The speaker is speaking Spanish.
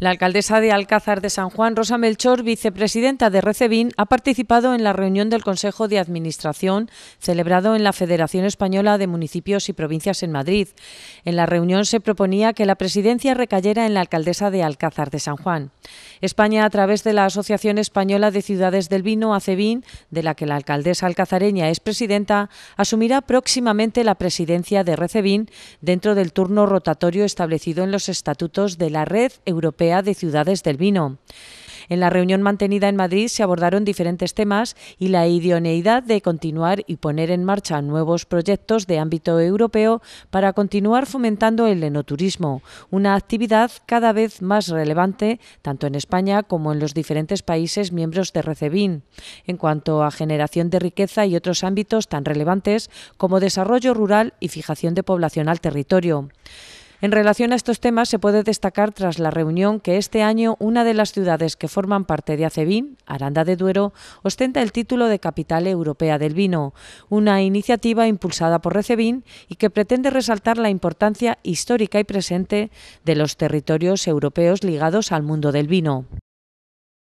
La alcaldesa de Alcázar de San Juan, Rosa Melchor, vicepresidenta de Recebín, ha participado en la reunión del Consejo de Administración celebrado en la Federación Española de Municipios y Provincias en Madrid. En la reunión se proponía que la presidencia recayera en la alcaldesa de Alcázar de San Juan. España, a través de la Asociación Española de Ciudades del Vino, ACEVIN, de la que la alcaldesa alcazareña es presidenta, asumirá próximamente la presidencia de Recebín dentro del turno rotatorio establecido en los estatutos de la Red Europea de Ciudades del Vino. En la reunión mantenida en Madrid se abordaron diferentes temas y la idoneidad de continuar y poner en marcha nuevos proyectos de ámbito europeo para continuar fomentando el enoturismo, una actividad cada vez más relevante tanto en España como en los diferentes países miembros de Recebín, en cuanto a generación de riqueza y otros ámbitos tan relevantes como desarrollo rural y fijación de población al territorio. En relación a estos temas, se puede destacar tras la reunión que este año una de las ciudades que forman parte de ACEVIN, Aranda de Duero, ostenta el título de Capital Europea del Vino, una iniciativa impulsada por Recebin y que pretende resaltar la importancia histórica y presente de los territorios europeos ligados al mundo del vino.